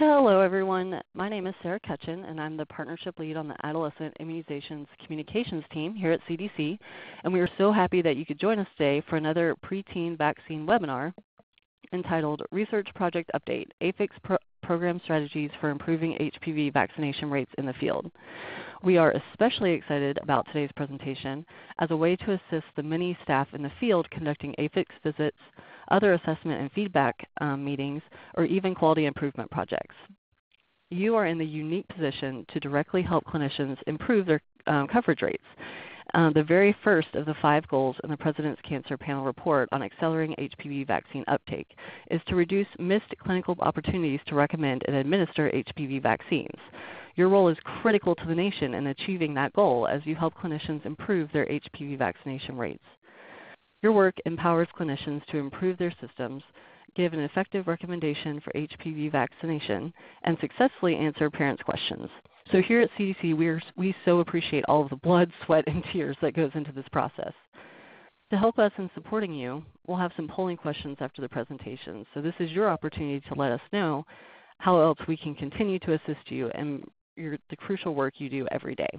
Hello everyone. My name is Sarah Ketchen and I'm the Partnership Lead on the Adolescent Immunizations Communications team here at CDC. And we are so happy that you could join us today for another preteen vaccine webinar entitled Research Project Update, AFIX Pro Program Strategies for Improving HPV Vaccination Rates in the Field. We are especially excited about today's presentation as a way to assist the many staff in the field conducting AFIX visits other assessment and feedback um, meetings, or even quality improvement projects. You are in the unique position to directly help clinicians improve their um, coverage rates. Uh, the very first of the five goals in the President's Cancer Panel report on accelerating HPV vaccine uptake is to reduce missed clinical opportunities to recommend and administer HPV vaccines. Your role is critical to the nation in achieving that goal as you help clinicians improve their HPV vaccination rates. Your work empowers clinicians to improve their systems, give an effective recommendation for HPV vaccination, and successfully answer parents' questions. So here at CDC, we, are, we so appreciate all of the blood, sweat, and tears that goes into this process. To help us in supporting you, we'll have some polling questions after the presentation. So this is your opportunity to let us know how else we can continue to assist you and your, the crucial work you do every day.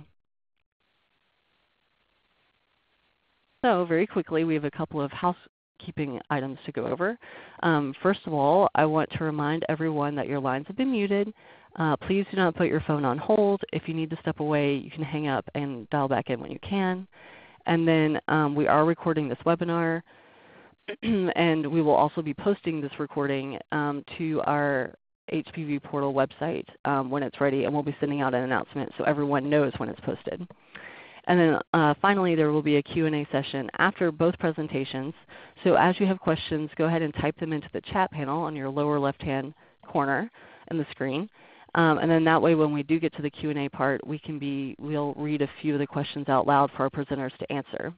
So very quickly, we have a couple of housekeeping items to go over. Um, first of all, I want to remind everyone that your lines have been muted. Uh, please do not put your phone on hold. If you need to step away, you can hang up and dial back in when you can. And then um, we are recording this webinar, and we will also be posting this recording um, to our HPV portal website um, when it's ready, and we'll be sending out an announcement so everyone knows when it's posted. And then uh, finally there will be a Q&A session after both presentations. So as you have questions, go ahead and type them into the chat panel on your lower left-hand corner in the screen. Um, and then that way when we do get to the Q&A part, we can be, we'll read a few of the questions out loud for our presenters to answer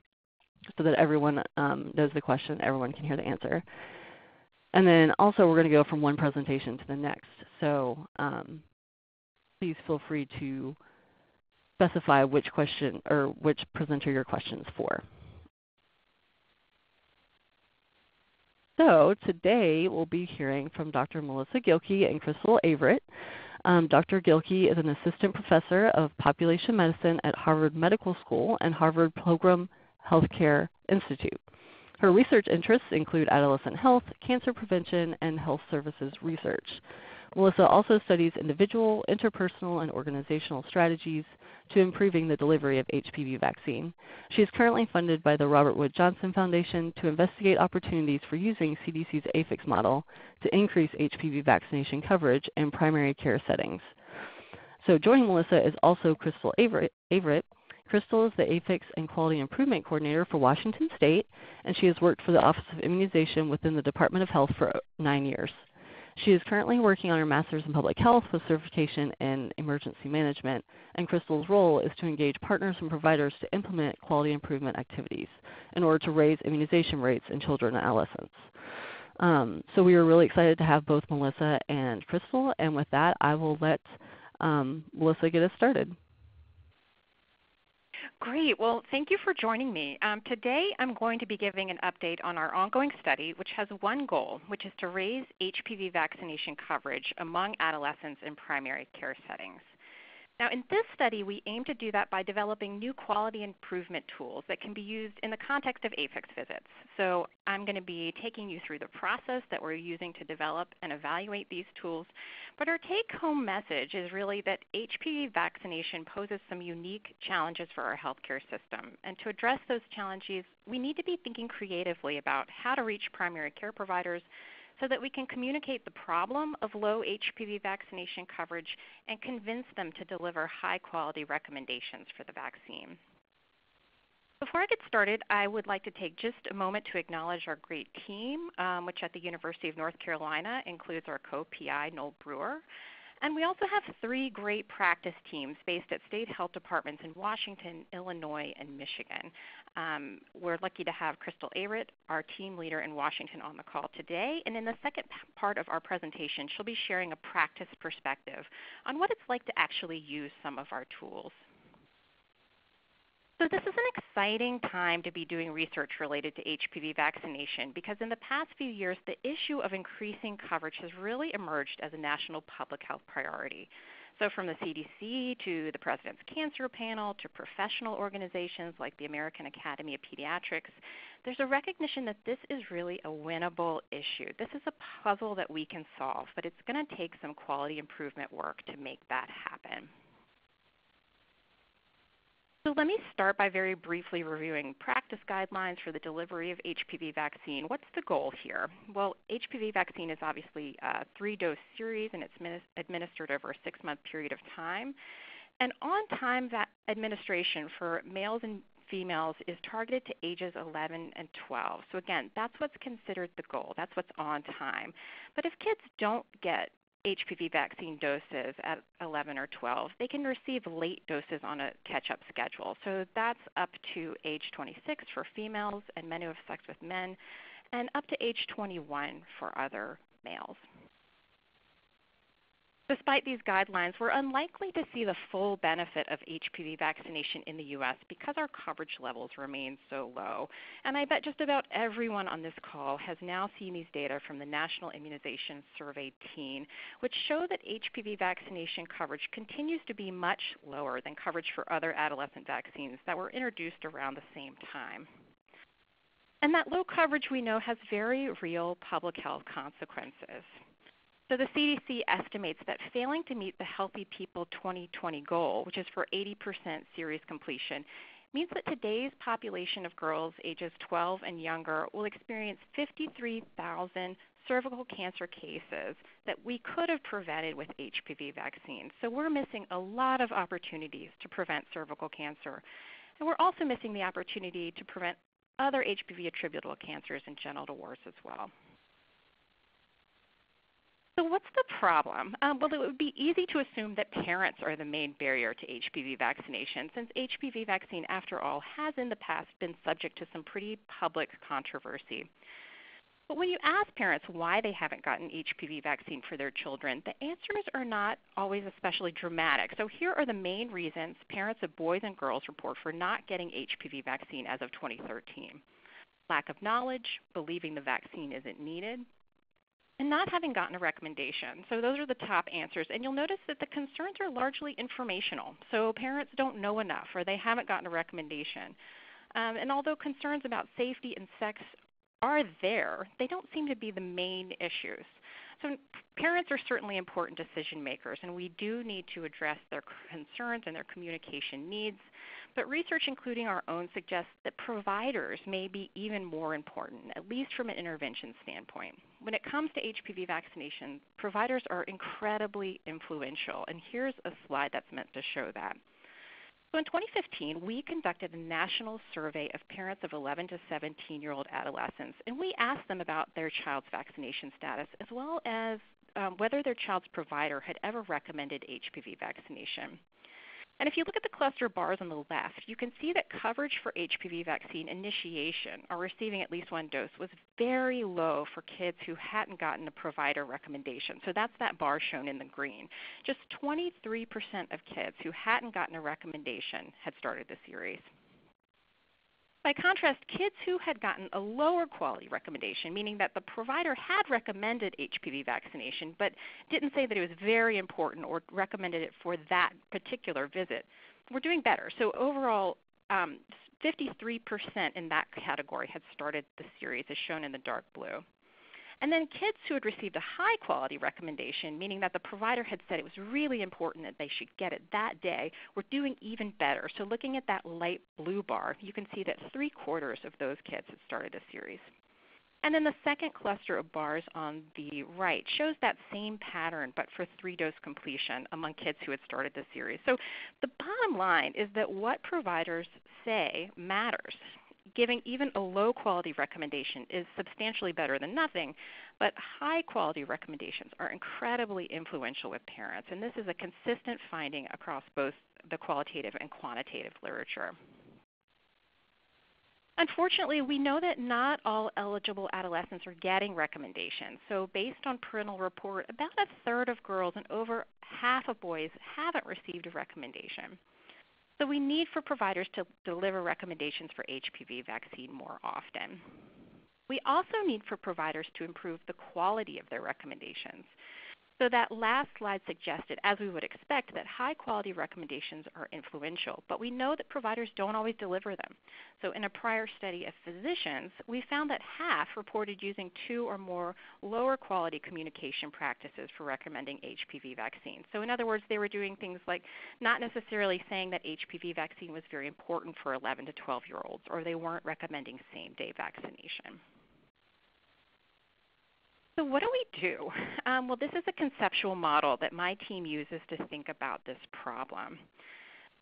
so that everyone um, knows the question, everyone can hear the answer. And then also we're going to go from one presentation to the next. So um, please feel free to specify which question or which presenter your questions for. So today we'll be hearing from Dr. Melissa Gilkey and Chrystal Averette. Um, Dr. Gilkey is an assistant professor of population medicine at Harvard Medical School and Harvard Pilgrim Healthcare Institute. Her research interests include adolescent health, cancer prevention, and health services research. Melissa also studies individual, interpersonal, and organizational strategies to improving the delivery of HPV vaccine. She is currently funded by the Robert Wood Johnson Foundation to investigate opportunities for using CDC's AFIX model to increase HPV vaccination coverage in primary care settings. So joining Melissa is also Chrystal Averette. Chrystal is the AFIX and Quality Improvement Coordinator for Washington State, and she has worked for the Office of Immunization within the Department of Health for nine years. She is currently working on her Master's in Public Health with certification in Emergency Management, and Chrystal's role is to engage partners and providers to implement quality improvement activities in order to raise immunization rates in children and adolescents. Um, so we are really excited to have both Melissa and Chrystal, and with that I will let um, Melissa get us started. Great. Well, thank you for joining me. Um, today I'm going to be giving an update on our ongoing study, which has one goal, which is to raise HPV vaccination coverage among adolescents in primary care settings. Now in this study, we aim to do that by developing new quality improvement tools that can be used in the context of AFIX visits. So I'm going to be taking you through the process that we're using to develop and evaluate these tools. But our take-home message is really that HPV vaccination poses some unique challenges for our healthcare system. And to address those challenges, we need to be thinking creatively about how to reach primary care providers so that we can communicate the problem of low HPV vaccination coverage and convince them to deliver high quality recommendations for the vaccine. Before I get started, I would like to take just a moment to acknowledge our great team, um, which at the University of North Carolina includes our co-PI, Noel Brewer. And we also have three great practice teams based at state health departments in Washington, Illinois, and Michigan. Um, we're lucky to have Chrystal Averette, our team leader in Washington, on the call today. And in the second part of our presentation, she'll be sharing a practice perspective on what it's like to actually use some of our tools. So, this is an exciting time to be doing research related to HPV vaccination because in the past few years, the issue of increasing coverage has really emerged as a national public health priority. So, from the CDC to the President's Cancer Panel to professional organizations like the American Academy of Pediatrics, there's a recognition that this is really a winnable issue. This is a puzzle that we can solve, but it's going to take some quality improvement work to make that happen. So let me start by very briefly reviewing practice guidelines for the delivery of HPV vaccine. What's the goal here? Well, HPV vaccine is obviously a three-dose series and it's administered over a six-month period of time. And on-time administration for males and females is targeted to ages 11 and 12. So again, that's what's considered the goal. That's what's on time. But if kids don't get HPV vaccine doses at 11 or 12, they can receive late doses on a catch up schedule. So that's up to age 26 for females and men who have sex with men, and up to age 21 for other males. Despite these guidelines, we're unlikely to see the full benefit of HPV vaccination in the U.S. because our coverage levels remain so low. And I bet just about everyone on this call has now seen these data from the National Immunization Survey Teen, which show that HPV vaccination coverage continues to be much lower than coverage for other adolescent vaccines that were introduced around the same time. And that low coverage we know has very real public health consequences. So the CDC estimates that failing to meet the Healthy People 2020 goal, which is for 80% series completion, means that today's population of girls ages 12 and younger will experience 53,000 cervical cancer cases that we could have prevented with HPV vaccines. So we're missing a lot of opportunities to prevent cervical cancer. And we're also missing the opportunity to prevent other HPV attributable cancers and genital warts as well. So, what's the problem? Um, well, it would be easy to assume that parents are the main barrier to HPV vaccination, since HPV vaccine, after all, has in the past been subject to some pretty public controversy. But when you ask parents why they haven't gotten HPV vaccine for their children, the answers are not always especially dramatic. So, here are the main reasons parents of boys and girls report for not getting HPV vaccine as of 2013 lack of knowledge, believing the vaccine isn't needed, and not having gotten a recommendation. So those are the top answers. And you'll notice that the concerns are largely informational. So parents don't know enough or they haven't gotten a recommendation. Um, and although concerns about safety and sex are there, they don't seem to be the main issues. So parents are certainly important decision makers, and we do need to address their concerns and their communication needs. But research, including our own, suggests that providers may be even more important, at least from an intervention standpoint. When it comes to HPV vaccination, providers are incredibly influential, and here's a slide that's meant to show that. So in 2015, we conducted a national survey of parents of 11 to 17 year old adolescents, and we asked them about their child's vaccination status as well as um, whether their child's provider had ever recommended HPV vaccination. And if you look at the cluster bars on the left, you can see that coverage for HPV vaccine initiation or receiving at least one dose was very low for kids who hadn't gotten a provider recommendation. So that's that bar shown in the green. Just 23% of kids who hadn't gotten a recommendation had started the series. By contrast, kids who had gotten a lower quality recommendation, meaning that the provider had recommended HPV vaccination but didn't say that it was very important or recommended it for that particular visit, were doing better. So overall, um, 53% in that category had started the series, as shown in the dark blue. And then kids who had received a high quality recommendation, meaning that the provider had said it was really important that they should get it that day, were doing even better. So looking at that light blue bar, you can see that three quarters of those kids had started a series. And then the second cluster of bars on the right shows that same pattern but for three dose completion among kids who had started the series. So the bottom line is that what providers say matters giving even a low quality recommendation is substantially better than nothing, but high quality recommendations are incredibly influential with parents, and this is a consistent finding across both the qualitative and quantitative literature. Unfortunately, we know that not all eligible adolescents are getting recommendations. So, based on parental report, about a third of girls and over half of boys haven't received a recommendation. So we need for providers to deliver recommendations for HPV vaccine more often. We also need for providers to improve the quality of their recommendations. So that last slide suggested, as we would expect, that high quality recommendations are influential, but we know that providers don't always deliver them. So in a prior study of physicians, we found that half reported using two or more lower quality communication practices for recommending HPV vaccines. So in other words, they were doing things like not necessarily saying that HPV vaccine was very important for 11 to 12 year olds, or they weren't recommending same day vaccination. So, what do we do? Um, well, this is a conceptual model that my team uses to think about this problem.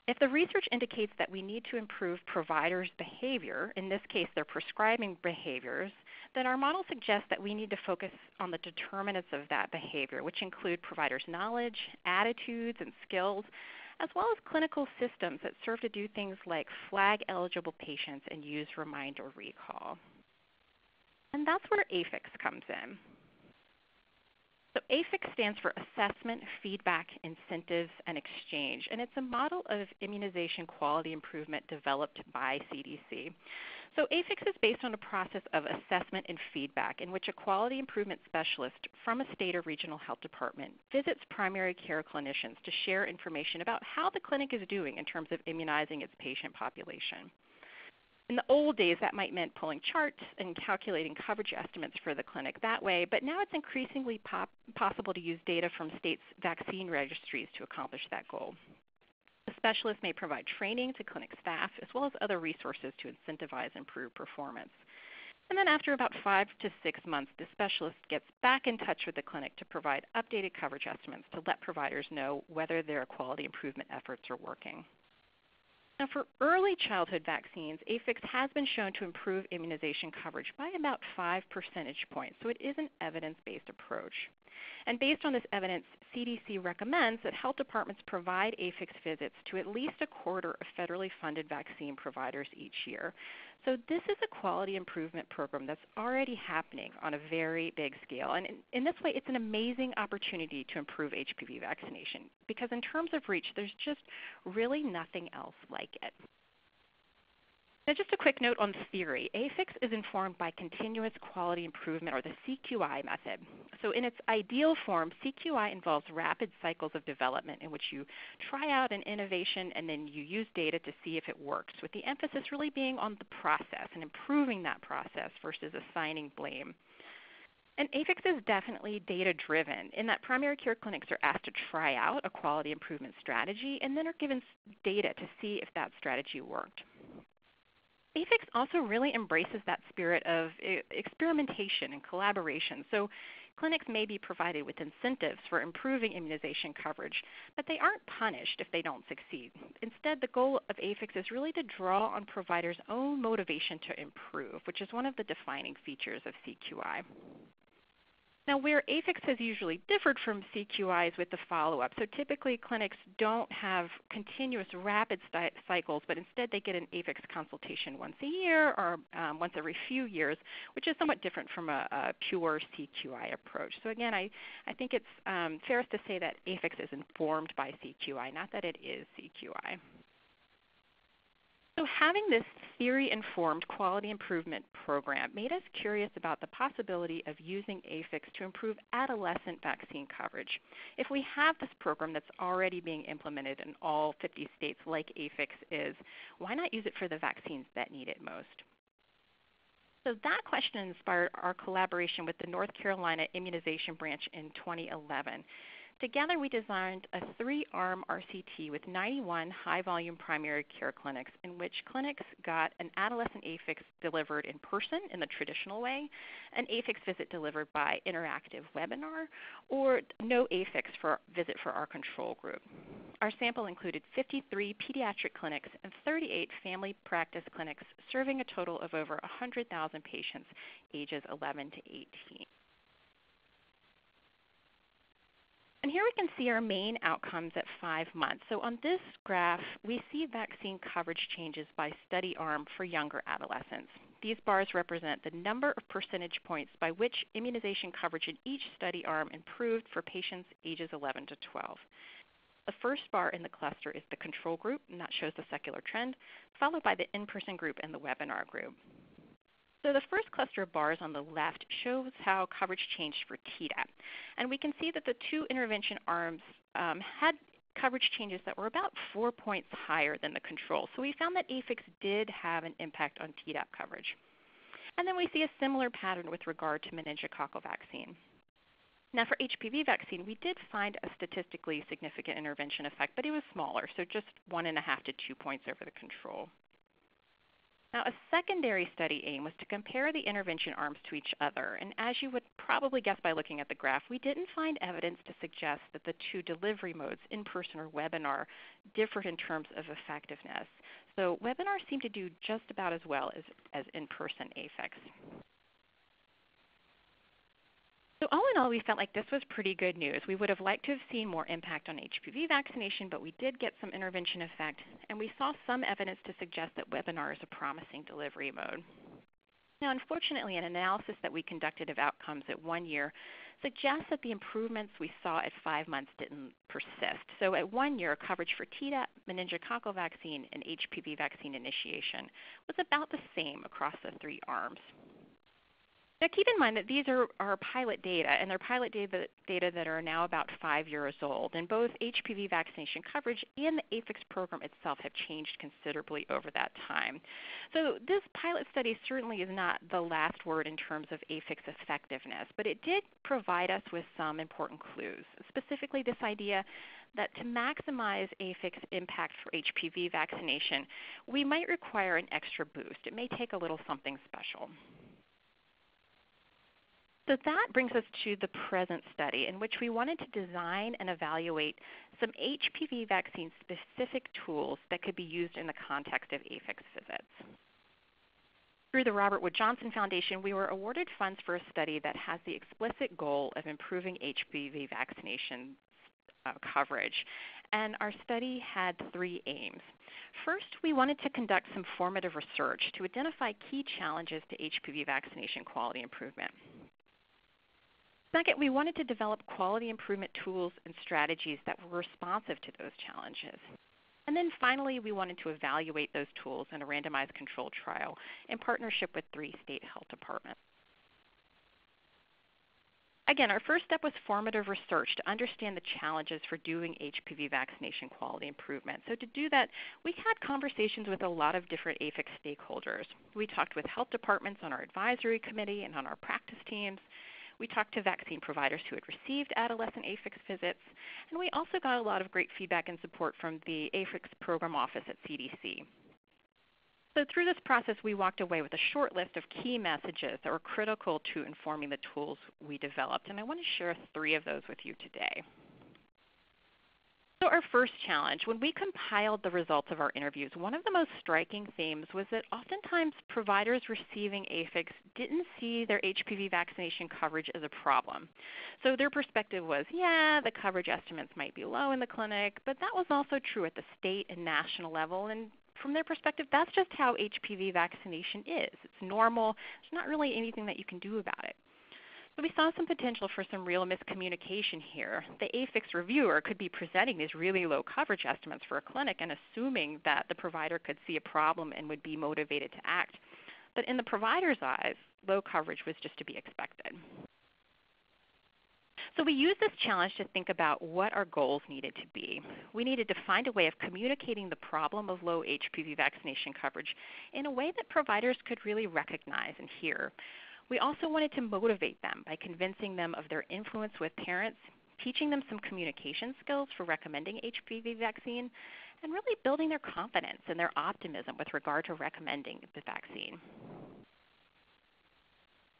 If the research indicates that we need to improve providers' behavior, in this case their prescribing behaviors, then our model suggests that we need to focus on the determinants of that behavior, which include providers' knowledge, attitudes, and skills, as well as clinical systems that serve to do things like flag eligible patients and use remind or recall. And that's where AFIX comes in. So AFIX stands for Assessment, Feedback, Incentives, and Exchange, and it's a model of immunization quality improvement developed by CDC. So AFIX is based on a process of assessment and feedback in which a quality improvement specialist from a state or regional health department visits primary care clinicians to share information about how the clinic is doing in terms of immunizing its patient population. In the old days, that might mean pulling charts and calculating coverage estimates for the clinic that way, but now it's increasingly pop- possible to use data from states' vaccine registries to accomplish that goal. The specialist may provide training to clinic staff as well as other resources to incentivize improved performance. And then after about five to six months, the specialist gets back in touch with the clinic to provide updated coverage estimates to let providers know whether their quality improvement efforts are working. Now, for early childhood vaccines, AFIX has been shown to improve immunization coverage by about 5 percentage points, so it is an evidence based approach. And based on this evidence, CDC recommends that health departments provide AFIX visits to at least a quarter of federally funded vaccine providers each year. So this is a quality improvement program that's already happening on a very big scale. And in, in, this way, it's an amazing opportunity to improve HPV vaccination because in terms of reach, there's just really nothing else like it. Now, just a quick note on theory. AFIX is informed by continuous quality improvement, or the CQI method. So, in its ideal form, CQI involves rapid cycles of development in which you try out an innovation and then you use data to see if it works, with the emphasis really being on the process and improving that process versus assigning blame. And AFIX is definitely data driven in that primary care clinics are asked to try out a quality improvement strategy and then are given data to see if that strategy worked. AFIX also really embraces that spirit of experimentation and collaboration. So clinics may be provided with incentives for improving immunization coverage, but they aren't punished if they don't succeed. Instead, the goal of AFIX is really to draw on providers' own motivation to improve, which is one of the defining features of CQI. Now, where AFIX has usually differed from CQIs with the follow up, so typically clinics don't have continuous rapid cycles, but instead they get an AFIX consultation once a year or um, once every few years, which is somewhat different from a, a pure CQI approach. So, again, I, I think it's um, fair to say that AFIX is informed by CQI, not that it is CQI. So, having this theory informed quality improvement program made us curious about the possibility of using AFIX to improve adolescent vaccine coverage. If we have this program that's already being implemented in all 50 states, like AFIX is, why not use it for the vaccines that need it most? So that question inspired our collaboration with the North Carolina Immunization Branch in 2011. Together, we designed a three arm RCT with 91 high volume primary care clinics, in which clinics got an adolescent AFIX delivered in person in the traditional way, an AFIX visit delivered by interactive webinar, or no AFIX for visit for our control group. Our sample included 53 pediatric clinics and 38 family practice clinics, serving a total of over 100,000 patients ages 11 to 18. And here we can see our main outcomes at five months. So on this graph, we see vaccine coverage changes by study arm for younger adolescents. These bars represent the number of percentage points by which immunization coverage in each study arm improved for patients ages 11 to 12. The first bar in the cluster is the control group, and that shows the secular trend, followed by the in-person group and the webinar group. So the first cluster of bars on the left shows how coverage changed for Tdap. And we can see that the two intervention arms um, had coverage changes that were about four points higher than the control. So we found that AFIX did have an impact on Tdap coverage. And then we see a similar pattern with regard to meningococcal vaccine. Now for HPV vaccine, we did find a statistically significant intervention effect, but it was smaller, so just one and a half to two points over the control. Now, a secondary study aim was to compare the intervention arms to each other. And as you would probably guess by looking at the graph, we didn't find evidence to suggest that the two delivery modes, in person or webinar, differed in terms of effectiveness. So webinars seem to do just about as well as, as in person AFIX. So all in all, we felt like this was pretty good news. We would have liked to have seen more impact on HPV vaccination, but we did get some intervention effect, and we saw some evidence to suggest that webinar is a promising delivery mode. Now, unfortunately, an analysis that we conducted of outcomes at one year suggests that the improvements we saw at five months didn't persist. So at one year, coverage for Tdap, meningococcal vaccine, and HPV vaccine initiation was about the same across the three arms. Now keep in mind that these are, are pilot data, and they're pilot data, data that are now about five years old. And both HPV vaccination coverage and the AFIX program itself have changed considerably over that time. So this pilot study certainly is not the last word in terms of AFIX effectiveness, but it did provide us with some important clues, specifically this idea that to maximize AFIX impact for HPV vaccination, we might require an extra boost. It may take a little something special. So that brings us to the present study in which we wanted to design and evaluate some HPV vaccine specific tools that could be used in the context of AFIX visits. Through the Robert Wood Johnson Foundation, we were awarded funds for a study that has the explicit goal of improving HPV vaccination uh, coverage. And our study had three aims. First, we wanted to conduct some formative research to identify key challenges to HPV vaccination quality improvement. Second, we wanted to develop quality improvement tools and strategies that were responsive to those challenges. And then finally, we wanted to evaluate those tools in a randomized controlled trial in partnership with three state health departments. Again, our first step was formative research to understand the challenges for doing HPV vaccination quality improvement. So to do that, we had conversations with a lot of different AFIX stakeholders. We talked with health departments on our advisory committee and on our practice teams. We talked to vaccine providers who had received adolescent AFIX visits, and we also got a lot of great feedback and support from the AFIX program office at CDC. So through this process, we walked away with a short list of key messages that were critical to informing the tools we developed, and I want to share three of those with you today. So our first challenge, when we compiled the results of our interviews, one of the most striking themes was that oftentimes providers receiving AFIX didn't see their HPV vaccination coverage as a problem. So their perspective was, yeah, the coverage estimates might be low in the clinic, but that was also true at the state and national level, and from their perspective, that's just how HPV vaccination is. It's normal. There's not really anything that you can do about it. So we saw some potential for some real miscommunication here. The AFIX reviewer could be presenting these really low coverage estimates for a clinic and assuming that the provider could see a problem and would be motivated to act. But in the provider's eyes, low coverage was just to be expected. So we used this challenge to think about what our goals needed to be. We needed to find a way of communicating the problem of low HPV vaccination coverage in a way that providers could really recognize and hear. We also wanted to motivate them by convincing them of their influence with parents, teaching them some communication skills for recommending HPV vaccine, and really building their confidence and their optimism with regard to recommending the vaccine.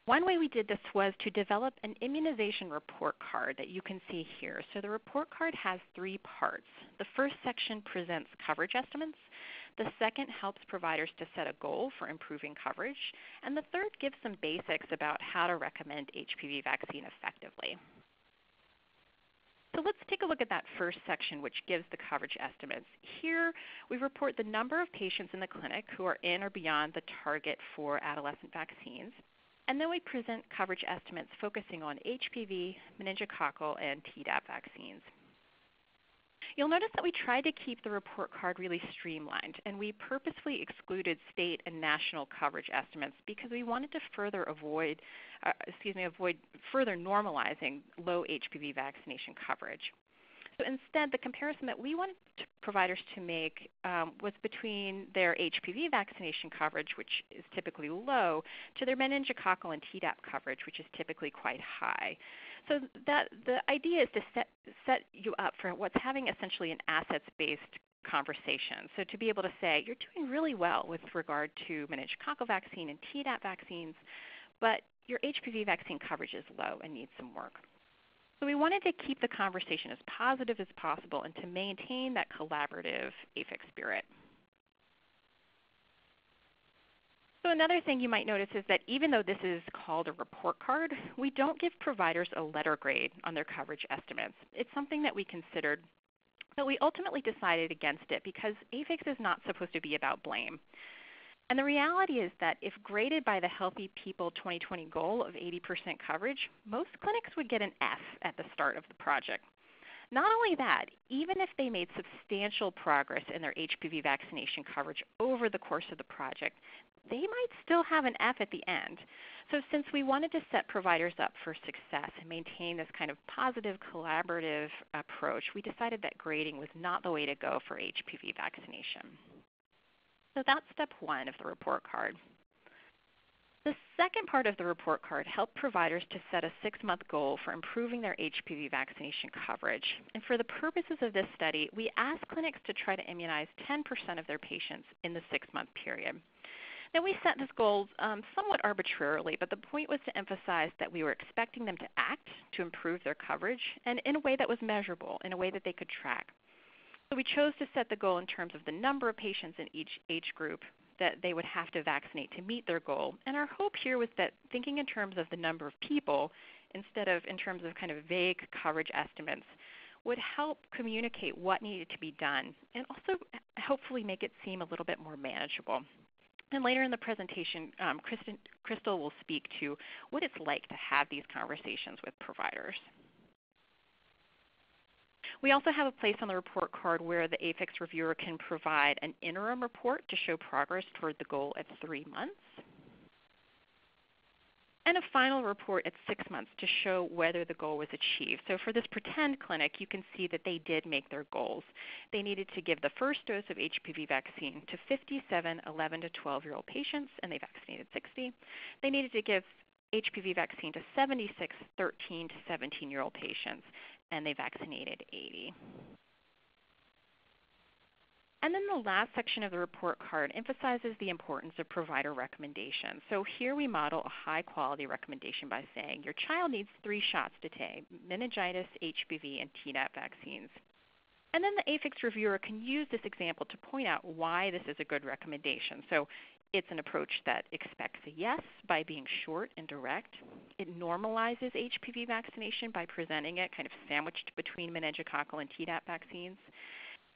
One way we did this was to develop an immunization report card that you can see here. So the report card has three parts. The first section presents coverage estimates. The second helps providers to set a goal for improving coverage. And the third gives some basics about how to recommend HPV vaccine effectively. So let's take a look at that first section, which gives the coverage estimates. Here, we report the number of patients in the clinic who are in or beyond the target for adolescent vaccines. And then we present coverage estimates focusing on HPV, meningococcal, and Tdap vaccines. You'll notice that we tried to keep the report card really streamlined, and we purposely excluded state and national coverage estimates because we wanted to further avoid, uh, excuse me, avoid further normalizing low HPV vaccination coverage. So instead, the comparison that we wanted providers to make um, was between their HPV vaccination coverage, which is typically low, to their meningococcal and Tdap coverage, which is typically quite high. So that the idea is to set set you up for what's having essentially an assets-based conversation. So to be able to say you're doing really well with regard to meningococcal vaccine and Tdap vaccines, but your HPV vaccine coverage is low and needs some work. So we wanted to keep the conversation as positive as possible and to maintain that collaborative AFIX spirit. So another thing you might notice is that even though this is called a report card, we don't give providers a letter grade on their coverage estimates. It's something that we considered, but we ultimately decided against it because AFIX is not supposed to be about blame. And the reality is that if graded by the Healthy People 2020 goal of 80% coverage, most clinics would get an F at the start of the project. Not only that, even if they made substantial progress in their HPV vaccination coverage over the course of the project, they might still have an F at the end. So since we wanted to set providers up for success and maintain this kind of positive collaborative approach, we decided that grading was not the way to go for HPV vaccination. So that's step one of the report card. The second part of the report card helped providers to set a six-month goal for improving their HPV vaccination coverage. And for the purposes of this study, we asked clinics to try to immunize 10% of their patients in the six-month period. Now, we set this goal um, somewhat arbitrarily, but the point was to emphasize that we were expecting them to act to improve their coverage and in a way that was measurable, in a way that they could track. So we chose to set the goal in terms of the number of patients in each age group that they would have to vaccinate to meet their goal. And our hope here was that thinking in terms of the number of people instead of in terms of kind of vague coverage estimates would help communicate what needed to be done and also hopefully make it seem a little bit more manageable. And later in the presentation, um, Kristen, Chrystal will speak to what it's like to have these conversations with providers. We also have a place on the report card where the AFIX reviewer can provide an interim report to show progress toward the goal at three months. And a final report at six months to show whether the goal was achieved. So for this pretend clinic, you can see that they did make their goals. They needed to give the first dose of HPV vaccine to 57 11 to 12 year old patients, and they vaccinated 60. They needed to give HPV vaccine to 76 13 to 17 year old patients, and they vaccinated 80. And then the last section of the report card emphasizes the importance of provider recommendations. So here we model a high quality recommendation by saying your child needs three shots today meningitis, HPV, and Tdap vaccines. And then the AFIX reviewer can use this example to point out why this is a good recommendation. So it's an approach that expects a yes by being short and direct. It normalizes HPV vaccination by presenting it kind of sandwiched between meningococcal and Tdap vaccines.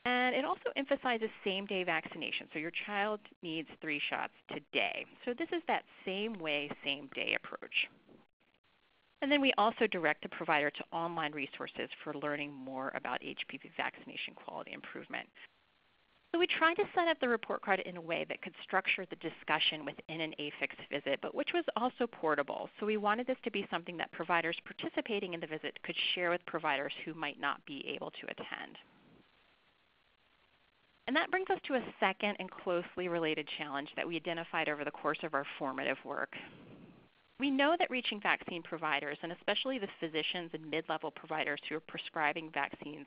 And it also emphasizes same day vaccination. So your child needs three shots today. So this is that same way, same day approach. And then we also direct the provider to online resources for learning more about HPV vaccination quality improvement. So we tried to set up the report card in a way that could structure the discussion within an AFIX visit, but which was also portable. So we wanted this to be something that providers participating in the visit could share with providers who might not be able to attend. And that brings us to a second and closely related challenge that we identified over the course of our formative work. We know that reaching vaccine providers, and especially the physicians and mid level providers who are prescribing vaccines,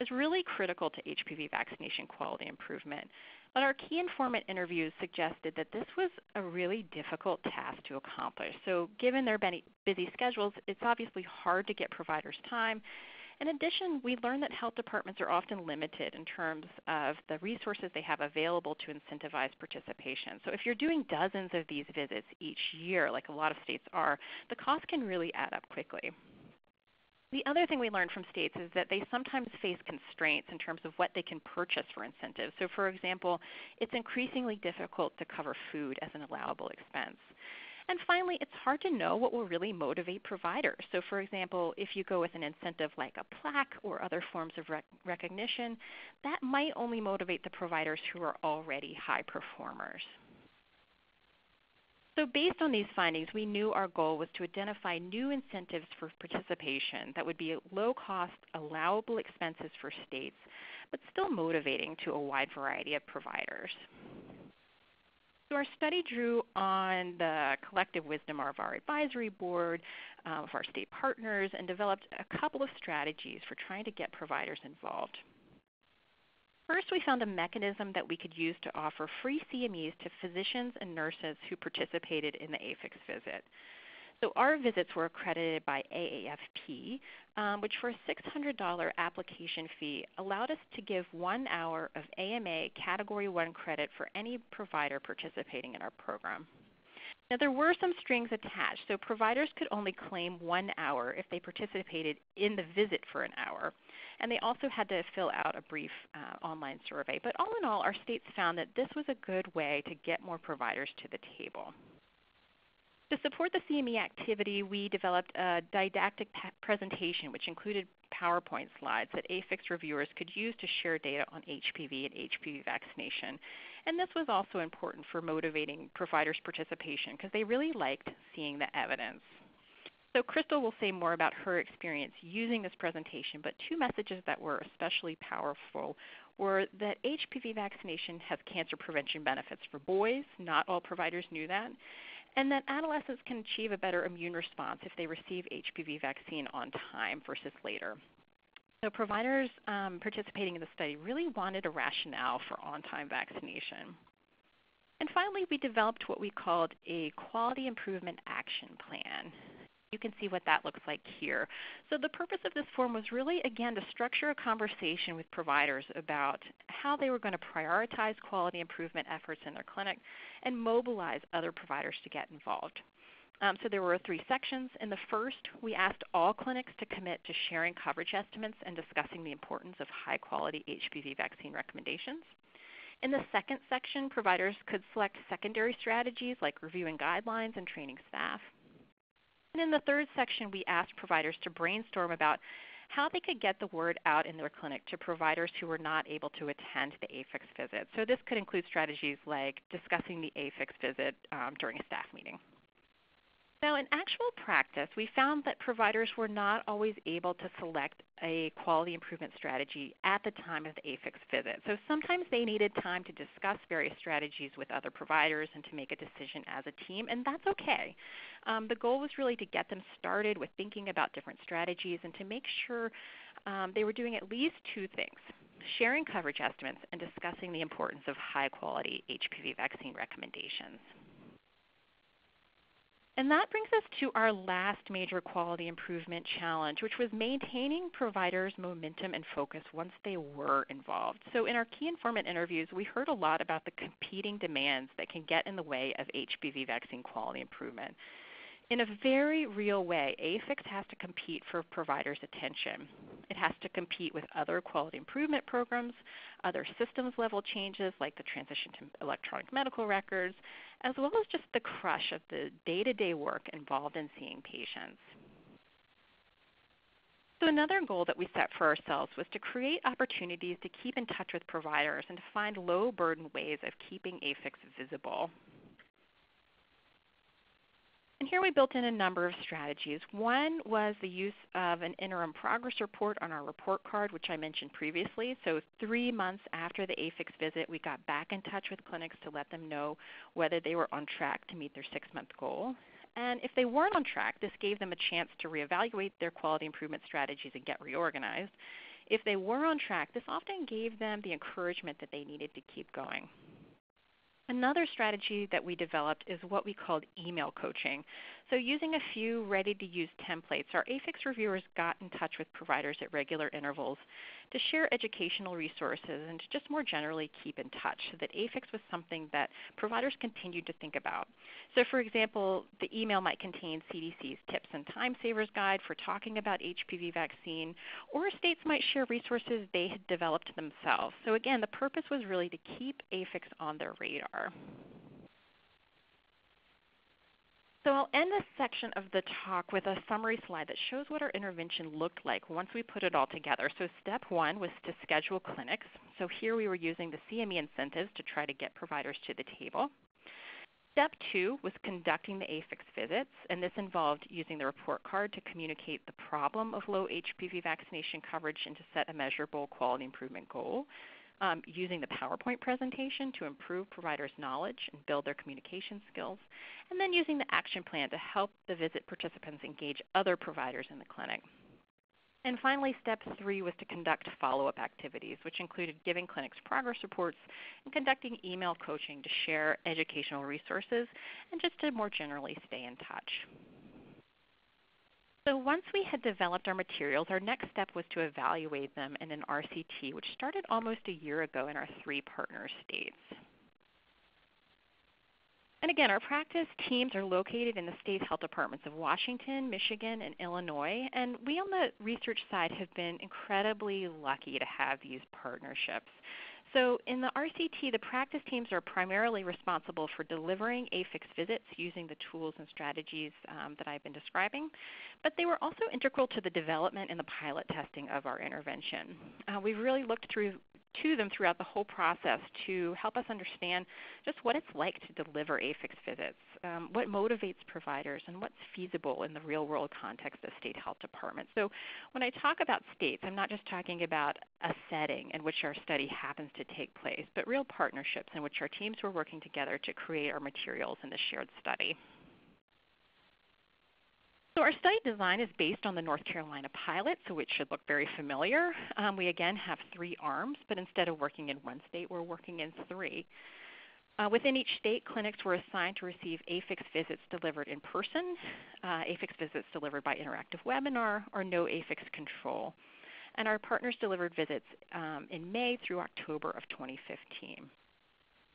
is really critical to HPV vaccination quality improvement. But our key informant interviews suggested that this was a really difficult task to accomplish. So, given their busy schedules, it's obviously hard to get providers time. In addition, we learned that health departments are often limited in terms of the resources they have available to incentivize participation. So, if you're doing dozens of these visits each year, like a lot of states are, the cost can really add up quickly. The other thing we learned from states is that they sometimes face constraints in terms of what they can purchase for incentives. So, for example, it's increasingly difficult to cover food as an allowable expense. And finally, it's hard to know what will really motivate providers. So, for example, if you go with an incentive like a plaque or other forms of rec- recognition, that might only motivate the providers who are already high performers. So, based on these findings, we knew our goal was to identify new incentives for participation that would be low cost, allowable expenses for states, but still motivating to a wide variety of providers. So our study drew on the collective wisdom of our advisory board, uh, of our state partners, and developed a couple of strategies for trying to get providers involved. First, we found a mechanism that we could use to offer free CMEs to physicians and nurses who participated in the AFIX visit. So our visits were accredited by AAFP, um, which for a $600 application fee allowed us to give one hour of AMA Category 1 credit for any provider participating in our program. Now, there were some strings attached, so providers could only claim one hour if they participated in the visit for an hour. And they also had to fill out a brief uh, online survey. But all in all, our states found that this was a good way to get more providers to the table. To support the CME activity, we developed a didactic presentation which included PowerPoint slides that AFIX reviewers could use to share data on HPV and HPV vaccination. And this was also important for motivating providers' participation because they really liked seeing the evidence. So Chrystal will say more about her experience using this presentation, but two messages that were especially powerful were that HPV vaccination has cancer prevention benefits for boys. Not all providers knew that and that adolescents can achieve a better immune response if they receive HPV vaccine on time versus later. So providers um, participating in the study really wanted a rationale for on-time vaccination. And finally, we developed what we called a quality improvement action plan. You can see what that looks like here. So the purpose of this form was really, again, to structure a conversation with providers about how they were going to prioritize quality improvement efforts in their clinic and mobilize other providers to get involved. Um, so there were three sections. In the first, we asked all clinics to commit to sharing coverage estimates and discussing the importance of high quality HPV vaccine recommendations. In the second section, providers could select secondary strategies like reviewing guidelines and training staff. And in the third section, we asked providers to brainstorm about how they could get the word out in their clinic to providers who were not able to attend the AFIX visit. So this could include strategies like discussing the AFIX visit um, during a staff meeting. Now, in actual practice, we found that providers were not always able to select a quality improvement strategy at the time of the AFIX visit. So sometimes they needed time to discuss various strategies with other providers and to make a decision as a team, and that's okay. Um, the goal was really to get them started with thinking about different strategies and to make sure um, they were doing at least two things sharing coverage estimates and discussing the importance of high quality HPV vaccine recommendations. And that brings us to our last major quality improvement challenge, which was maintaining providers' momentum and focus once they were involved. So, in our key informant interviews, we heard a lot about the competing demands that can get in the way of HPV vaccine quality improvement. In a very real way, AFIX has to compete for providers' attention. It has to compete with other quality improvement programs, other systems level changes like the transition to electronic medical records, as well as just the crush of the day to day work involved in seeing patients. So, another goal that we set for ourselves was to create opportunities to keep in touch with providers and to find low burden ways of keeping AFIX visible. And here we built in a number of strategies. One was the use of an interim progress report on our report card, which I mentioned previously. So three months after the AFIX visit, we got back in touch with clinics to let them know whether they were on track to meet their six-month goal. And if they weren't on track, this gave them a chance to reevaluate their quality improvement strategies and get reorganized. If they were on track, this often gave them the encouragement that they needed to keep going. Another strategy that we developed is what we called email coaching. So, using a few ready to use templates, our AFIX reviewers got in touch with providers at regular intervals to share educational resources and to just more generally keep in touch so that AFIX was something that providers continued to think about. So, for example, the email might contain CDC's Tips and Time Savers Guide for talking about HPV vaccine, or states might share resources they had developed themselves. So, again, the purpose was really to keep AFIX on their radar. So I'll end this section of the talk with a summary slide that shows what our intervention looked like once we put it all together. So step one was to schedule clinics. So here we were using the CME incentives to try to get providers to the table. Step two was conducting the AFIX visits, and this involved using the report card to communicate the problem of low HPV vaccination coverage and to set a measurable quality improvement goal. Um, using the PowerPoint presentation to improve providers' knowledge and build their communication skills, and then using the action plan to help the visit participants engage other providers in the clinic. And finally, step three was to conduct follow-up activities, which included giving clinics progress reports and conducting email coaching to share educational resources and just to more generally stay in touch. So once we had developed our materials, our next step was to evaluate them in an RCT, which started almost a year ago in our three partner states. And again, our practice teams are located in the state health departments of Washington, Michigan, and Illinois. And we on the research side have been incredibly lucky to have these partnerships. So in the RCT, the practice teams are primarily responsible for delivering AFIX visits using the tools and strategies um, that I've been describing, but they were also integral to the development and the pilot testing of our intervention. Uh, we've really looked through to them throughout the whole process to help us understand just what it's like to deliver AFIX visits, um, what motivates providers, and what's feasible in the real world context of state health departments. So when I talk about states, I'm not just talking about a setting in which our study happens to take place, but real partnerships in which our teams were working together to create our materials in the shared study. So our study design is based on the North Carolina pilot, so it should look very familiar. Um, we again have three arms, but instead of working in one state, we're working in three. Uh, within each state, clinics were assigned to receive AFIX visits delivered in person, uh, AFIX visits delivered by interactive webinar, or no AFIX control. And our partners delivered visits um, in May through October of 2015.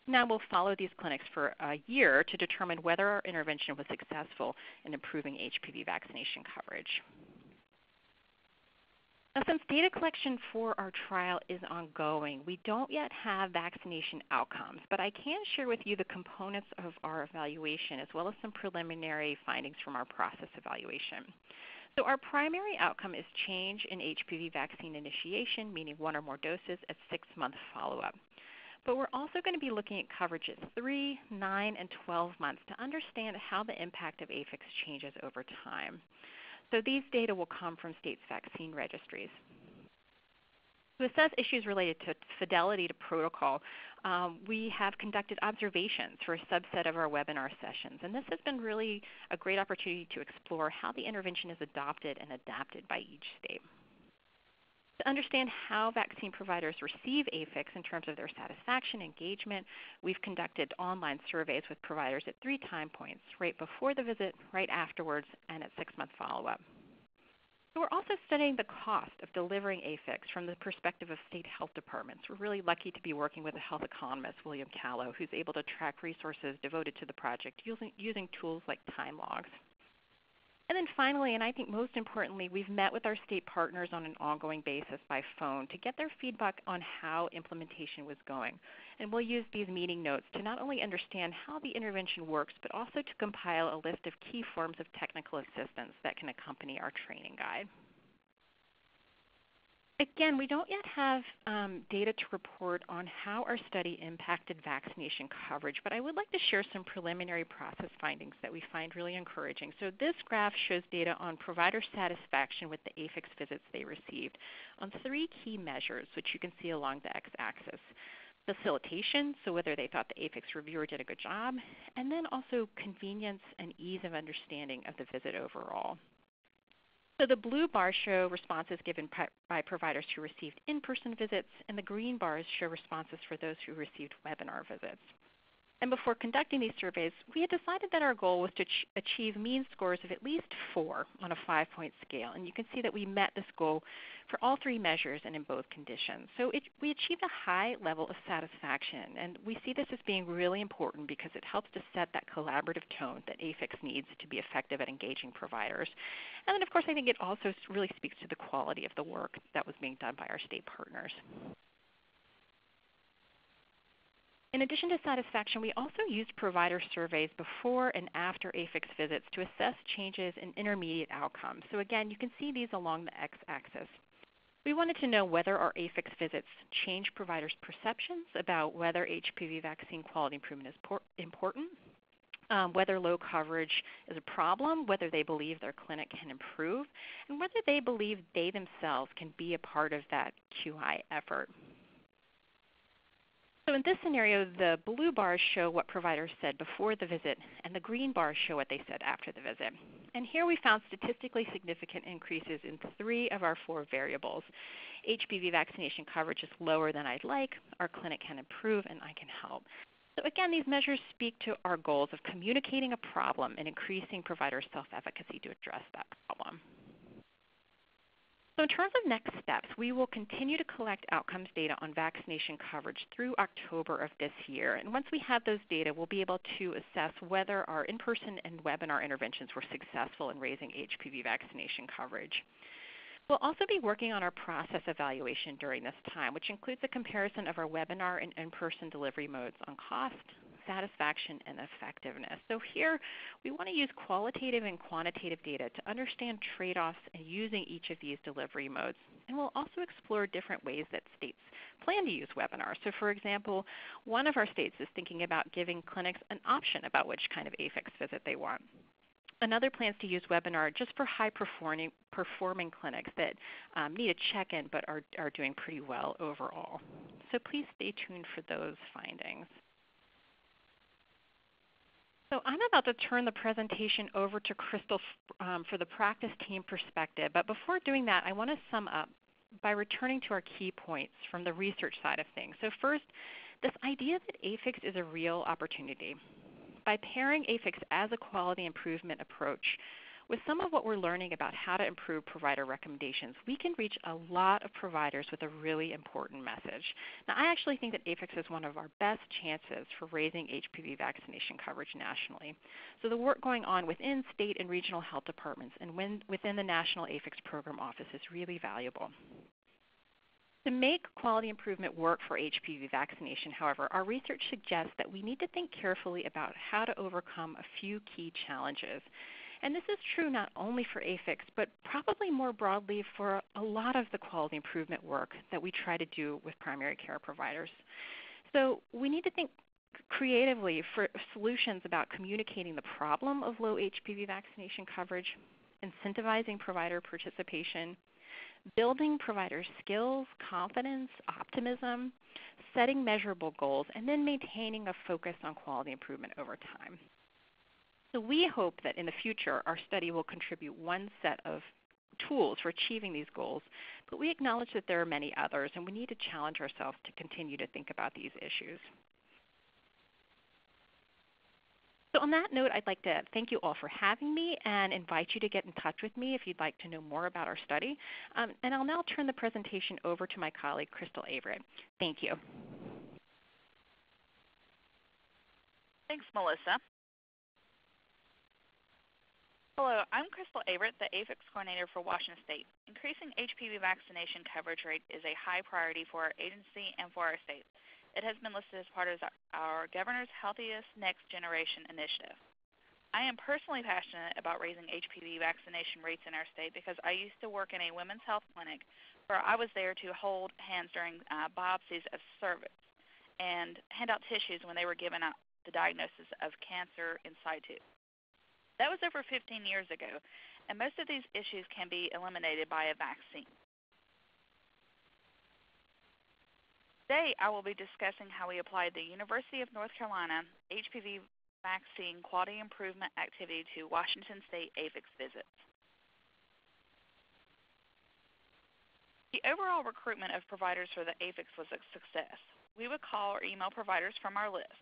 Now we'll follow these clinics for a year to determine whether our intervention was successful in improving HPV vaccination coverage. Now, since data collection for our trial is ongoing, we don't yet have vaccination outcomes, but I can share with you the components of our evaluation as well as some preliminary findings from our process evaluation. So our primary outcome is change in HPV vaccine initiation, meaning one or more doses at six-month follow-up. But we're also going to be looking at coverage at 3, 9, and 12 months to understand how the impact of AFIX changes over time. So these data will come from states' vaccine registries. To assess issues related to fidelity to protocol, um, we have conducted observations for a subset of our webinar sessions. And this has been really a great opportunity to explore how the intervention is adopted and adapted by each state. To understand how vaccine providers receive AFIX in terms of their satisfaction, and engagement, we've conducted online surveys with providers at three time points, right before the visit, right afterwards, and at six-month follow-up. So we're also studying the cost of delivering AFIX from the perspective of state health departments. We're really lucky to be working with a health economist, William Calo, who's able to track resources devoted to the project using, using tools like time logs. And then finally, and I think most importantly, we've met with our state partners on an ongoing basis by phone to get their feedback on how implementation was going. And we'll use these meeting notes to not only understand how the intervention works, but also to compile a list of key forms of technical assistance that can accompany our training guide. Again, we don't yet have um, data to report on how our study impacted vaccination coverage, but I would like to share some preliminary process findings that we find really encouraging. So this graph shows data on provider satisfaction with the AFIX visits they received on three key measures, which you can see along the x-axis. Facilitation, so whether they thought the AFIX reviewer did a good job, and then also convenience and ease of understanding of the visit overall. So the blue bars show responses given by providers who received in-person visits, and the green bars show responses for those who received webinar visits. And before conducting these surveys, we had decided that our goal was to ch- achieve mean scores of at least four on a five point scale. And you can see that we met this goal for all three measures and in both conditions. So it, we achieved a high level of satisfaction. And we see this as being really important because it helps to set that collaborative tone that AFIX needs to be effective at engaging providers. And then, of course, I think it also really speaks to the quality of the work that was being done by our state partners. In addition to satisfaction, we also used provider surveys before and after AFIX visits to assess changes in intermediate outcomes. So again, you can see these along the x-axis. We wanted to know whether our AFIX visits change providers' perceptions about whether HPV vaccine quality improvement is important, um, whether low coverage is a problem, whether they believe their clinic can improve, and whether they believe they themselves can be a part of that QI effort. So in this scenario, the blue bars show what providers said before the visit, and the green bars show what they said after the visit. And here we found statistically significant increases in three of our four variables. HPV vaccination coverage is lower than I'd like, our clinic can improve, and I can help. So again, these measures speak to our goals of communicating a problem and increasing provider self-efficacy to address that problem. So in terms of next steps, we will continue to collect outcomes data on vaccination coverage through October of this year. And once we have those data, we'll be able to assess whether our in-person and webinar interventions were successful in raising HPV vaccination coverage. We'll also be working on our process evaluation during this time, which includes a comparison of our webinar and in-person delivery modes on cost, satisfaction, and effectiveness. So here we want to use qualitative and quantitative data to understand trade-offs in using each of these delivery modes. And we'll also explore different ways that states plan to use webinars. So for example, one of our states is thinking about giving clinics an option about which kind of AFIX visit they want. Another plans to use webinar just for high performing, performing clinics that um, need a check-in but are, are doing pretty well overall. So please stay tuned for those findings. So I'm about to turn the presentation over to Chrystal um, for the practice team perspective. But before doing that, I want to sum up by returning to our key points from the research side of things. So first, this idea that AFIX is a real opportunity. By pairing AFIX as a quality improvement approach with some of what we're learning about how to improve provider recommendations, we can reach a lot of providers with a really important message. Now, I actually think that AFIX is one of our best chances for raising HPV vaccination coverage nationally. So the work going on within state and regional health departments and within the National AFIX Program Office is really valuable. To make quality improvement work for HPV vaccination, however, our research suggests that we need to think carefully about how to overcome a few key challenges. And this is true not only for AFIX, but probably more broadly for a lot of the quality improvement work that we try to do with primary care providers. So we need to think creatively for solutions about communicating the problem of low HPV vaccination coverage, incentivizing provider participation, building provider skills, confidence, optimism, setting measurable goals, and then maintaining a focus on quality improvement over time. So we hope that in the future our study will contribute one set of tools for achieving these goals, but we acknowledge that there are many others and we need to challenge ourselves to continue to think about these issues. So on that note, I'd like to thank you all for having me and invite you to get in touch with me if you'd like to know more about our study. Um, and I'll now turn the presentation over to my colleague, Chrystal Averette. Thank you. Thanks, Melissa. Hello, I'm Chrystal Averette, the AFIX coordinator for Washington State. Increasing HPV vaccination coverage rate is a high priority for our agency and for our state. It has been listed as part of our Governor's Healthiest Next Generation initiative. I am personally passionate about raising HPV vaccination rates in our state because I used to work in a women's health clinic where I was there to hold hands during uh, biopsies of cervix and hand out tissues when they were given out the diagnosis of cancer in situ. That was over 15 years ago, and most of these issues can be eliminated by a vaccine. Today, I will be discussing how we applied the University of North Carolina HPV vaccine quality improvement activity to Washington State AFIX visits. The overall recruitment of providers for the AFIX was a success. We would call or email providers from our list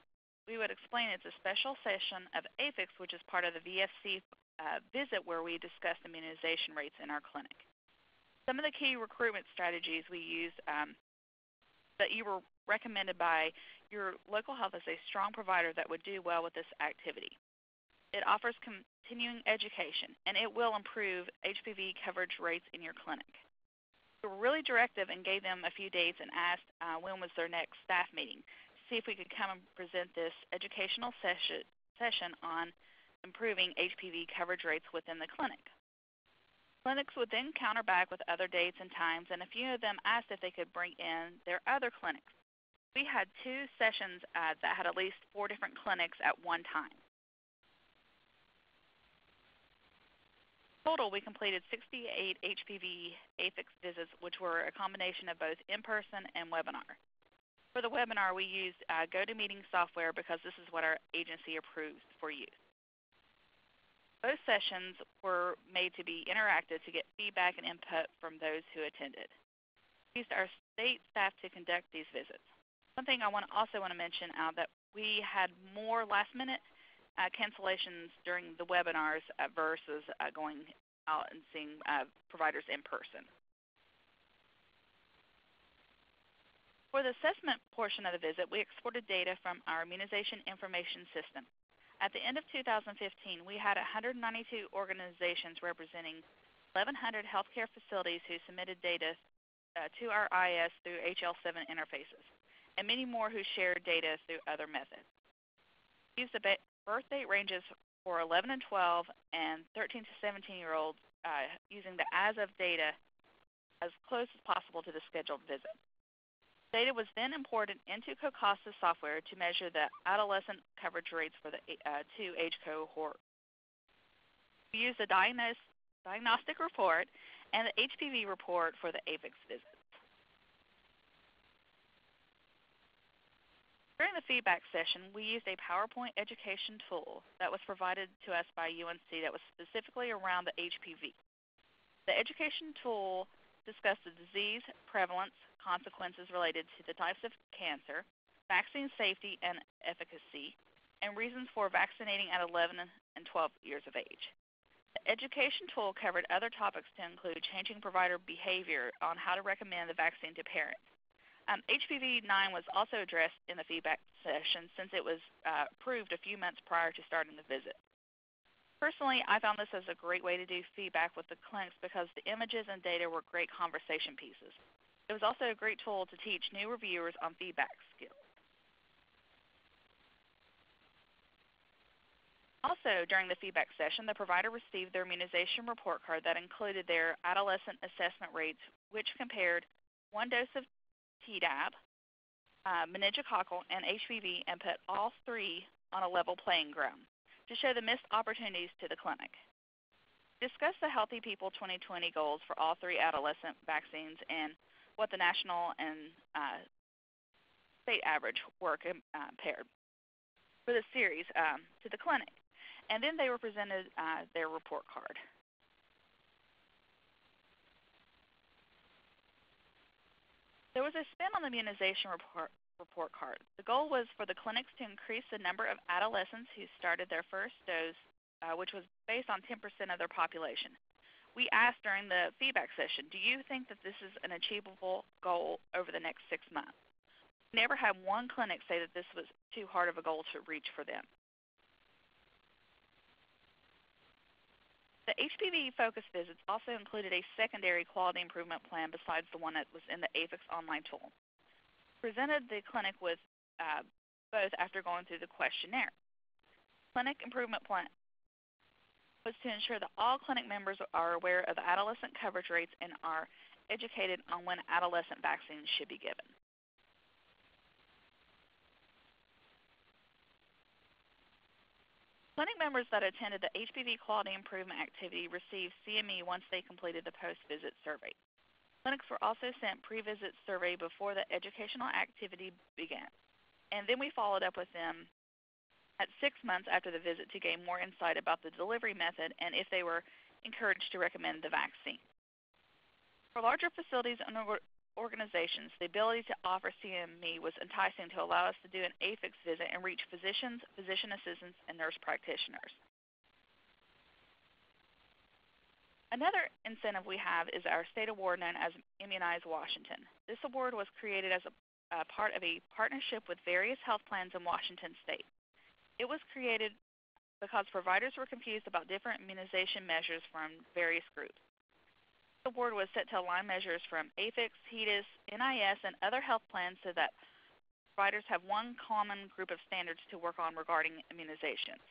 we would explain it's a special session of AFIX, which is part of the VFC uh, visit where we discuss immunization rates in our clinic. Some of the key recruitment strategies we use um, that you were recommended by your local health as a strong provider that would do well with this activity. It offers continuing education, and it will improve HPV coverage rates in your clinic. We were really directive and gave them a few dates and asked uh, when was their next staff meeting. See if we could come and present this educational session, session on improving HPV coverage rates within the clinic. Clinics would then counter back with other dates and times, and a few of them asked if they could bring in their other clinics. We had two sessions uh, that had at least four different clinics at one time. Total, we completed 68 HPV AFIX visits, which were a combination of both in-person and webinar. For the webinar, we used uh, GoToMeeting software because this is what our agency approves for use. Both sessions were made to be interactive to get feedback and input from those who attended. We used our state staff to conduct these visits. One thing I want to also want to mention uh, that we had more last-minute uh, cancellations during the webinars uh, versus uh, going out and seeing uh, providers in person. For the assessment portion of the visit, we exported data from our immunization information system. At the end of 2015, we had 192 organizations representing 1,100 healthcare facilities who submitted data uh, to our IS through HL7 interfaces, and many more who shared data through other methods. We used the birth date ranges for 11 and 12 and 13 to 17 year olds uh, using the as of data as close as possible to the scheduled visit. Data was then imported into COCASA software to measure the adolescent coverage rates for the uh, two age cohorts. We used the diagnostic report and the HPV report for the AFIX visits. During the feedback session, we used a PowerPoint education tool that was provided to us by UNC that was specifically around the HPV. The education tool discussed the disease, prevalence, consequences related to the types of cancer, vaccine safety and efficacy, and reasons for vaccinating at 11 and 12 years of age. The education tool covered other topics to include changing provider behavior on how to recommend the vaccine to parents. Um, HPV 9 was also addressed in the feedback session since it was uh, approved a few months prior to starting the visit. Personally, I found this as a great way to do feedback with the clinics because the images and data were great conversation pieces. It was also a great tool to teach new reviewers on feedback skills. Also, during the feedback session, the provider received their immunization report card that included their adolescent assessment rates, which compared one dose of Tdap, uh, meningococcal, and HPV and put all three on a level playing ground to show the missed opportunities to the clinic. Discuss the Healthy People 2020 goals for all three adolescent vaccines and what the national and uh, state average were compared for the series um, to the clinic. And then they were presented uh, their report card. There was a spin on the immunization report, report card. The goal was for the clinics to increase the number of adolescents who started their first dose, uh, which was based on 10% of their population we asked during the feedback session, do you think that this is an achievable goal over the next six months? We never had one clinic say that this was too hard of a goal to reach for them. The HPV focus visits also included a secondary quality improvement plan besides the one that was in the AFIX online tool. Presented the clinic with uh, both after going through the questionnaire. Clinic improvement plan was to ensure that all clinic members are aware of adolescent coverage rates and are educated on when adolescent vaccines should be given. Clinic members that attended the HPV quality improvement activity received CME once they completed the post-visit survey. Clinics were also sent pre-visit survey before the educational activity began. And then we followed up with them at six months after the visit to gain more insight about the delivery method and if they were encouraged to recommend the vaccine. For larger facilities and organizations, the ability to offer CME was enticing to allow us to do an AFIX visit and reach physicians, physician assistants, and nurse practitioners. Another incentive we have is our state award known as Immunize Washington. This award was created as a, a part of a partnership with various health plans in Washington state. It was created because providers were confused about different immunization measures from various groups. The award was set to align measures from AFIX, HEDIS, NIS, and other health plans so that providers have one common group of standards to work on regarding immunizations.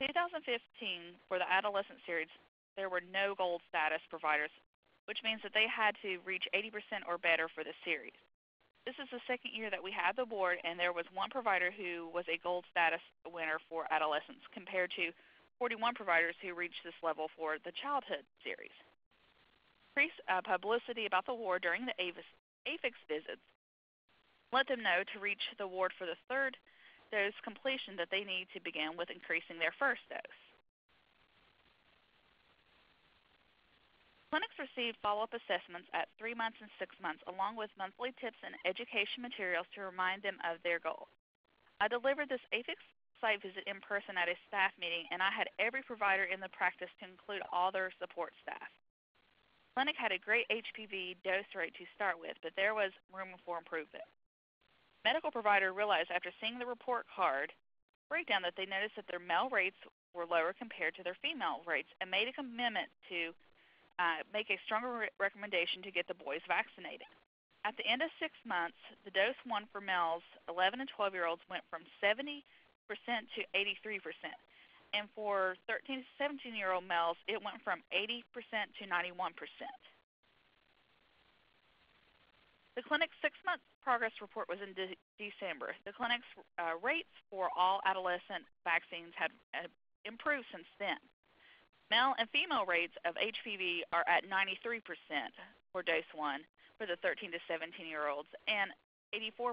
2015, for the adolescent series, there were no gold status providers, which means that they had to reach 80% or better for the series. This is the second year that we had the board, and there was one provider who was a gold status winner for adolescents, compared to 41 providers who reached this level for the childhood series. Increased uh, publicity about the war during the AFIX visits let them know to reach the ward for the third dose completion that they need to begin with increasing their first dose. Clinics receive follow-up assessments at three months and six months, along with monthly tips and education materials to remind them of their goal. I delivered this AFIX site visit in person at a staff meeting, and I had every provider in the practice to include all their support staff. Clinic had a great HPV dose rate to start with, but there was room for improvement medical provider realized after seeing the report card breakdown that they noticed that their male rates were lower compared to their female rates and made a commitment to uh, make a stronger re- recommendation to get the boys vaccinated. At the end of six months, the dose one for males 11 and 12 year olds went from 70% to 83%. And for 13 to 17 year old males, it went from 80% to 91%. The clinic's six month progress report was in de- December. The clinic's uh, rates for all adolescent vaccines had uh, improved since then. Male and female rates of HPV are at 93% for dose 1 for the 13 to 17 year olds and 84%